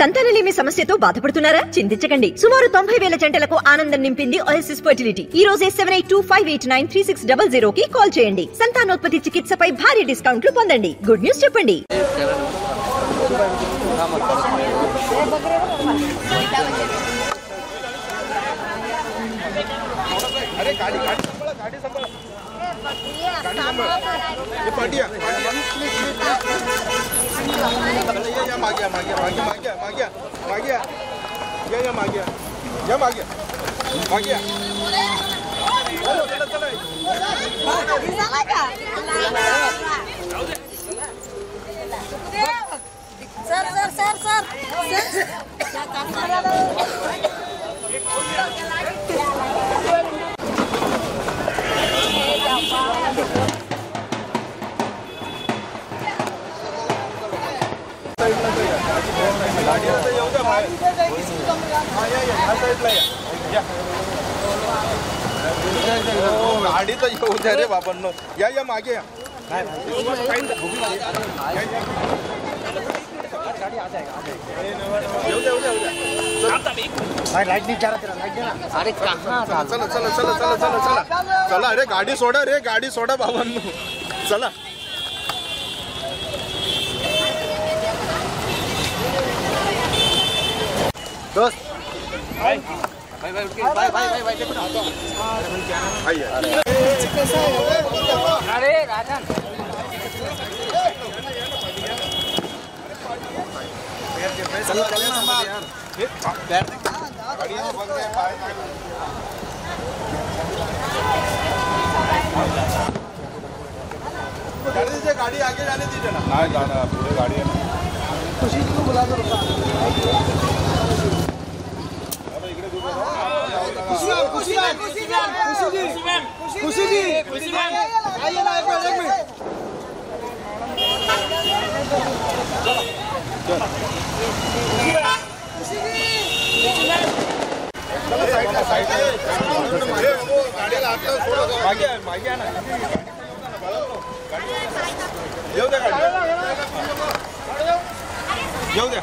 సంతానలేమి సమస్యతో బాధపడుతున్నారా చింతించకండి సుమారు తొంభై వేల జంటలకు ఆనందం నింపింది ఓఎస్ఎస్ ఫర్టిలిటీ ఈ రోజే seven eight two five eight nine three six double zero కి కాల్ చేయండి సంతానోత్పత్తి చికిత్సపై భారీ డిస్కౌంట్లు పొందండి గుడ్ న్యూస్ చెప్పండి अरे गाडी गाडी सांभाळा गाडी सांभाळा गाडी सांभाळा हे पाटिया पाटिया चला, या या मागे magia, magia, magia, magia, magia, magia. Ya, ya, magia. Ya, magia. Magia. Halo, halo, halo. Bisa lagi? Sir, sir, sir, sir. Jakarta. गाडी तो येऊ रे बाबांनो या या मागे या चला चला चला चला चला चला अरे गाडी सोडा रे गाडी सोडा बाबांनो चला दोस्त। भाई भाई भाई भाई भाई भाई अरे राजन। गाड़ी से गाड़ी आगे जाने दीजिए ना। ना जाना पूरी गाड़ी है ना। खुशी को तो बुला कर Kusiman, Kusiman, Kusidi, Kusidi, Kusiman. Ayo lah, ayo lah, ayo मागे मागे ना येऊ द्या येऊ द्या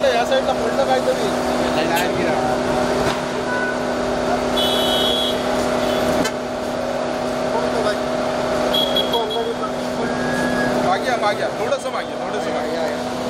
या साईडला पडलं काहीतरी गया गया थोड़ा सा मांग गया थोड़ा सा मांग गया